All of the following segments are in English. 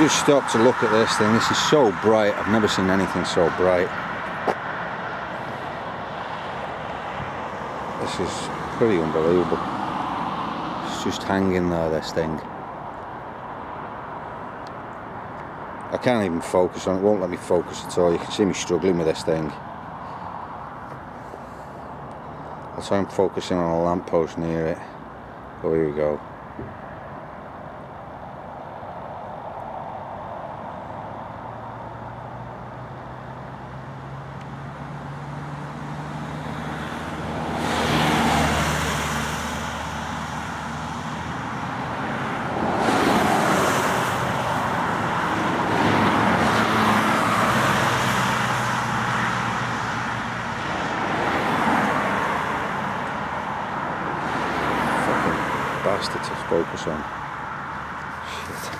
just stopped to look at this thing. This is so bright. I've never seen anything so bright. This is pretty unbelievable. It's just hanging there, this thing. I can't even focus on it. Won't let me focus at all. You can see me struggling with this thing. I'll try and focusing on a lamppost near it. Oh, here we go. Bastard to focus on. Shit.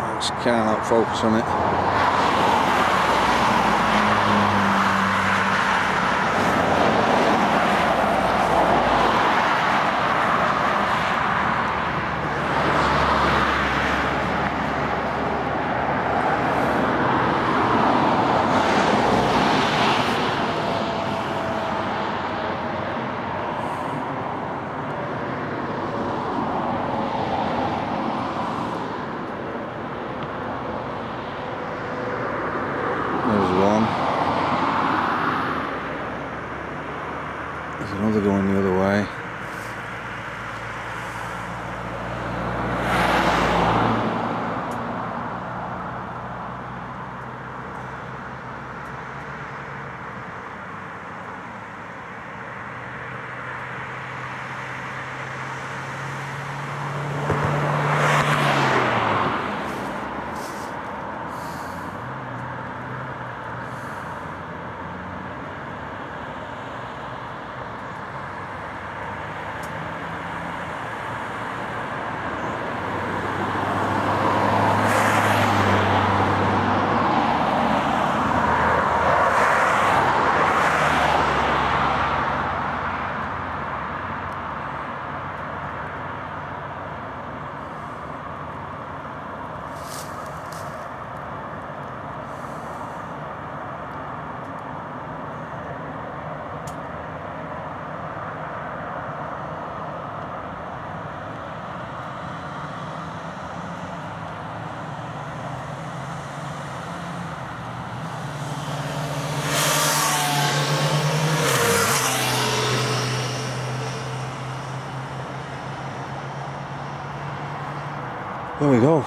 I just cannot focus on it. There's another going the other way. There we go.